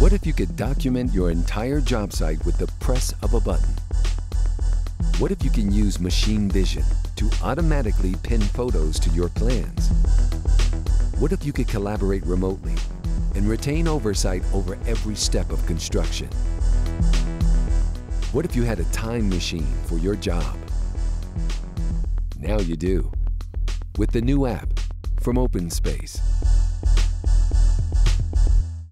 What if you could document your entire job site with the press of a button? What if you can use machine vision to automatically pin photos to your plans? What if you could collaborate remotely and retain oversight over every step of construction? What if you had a time machine for your job? Now you do. With the new app from OpenSpace.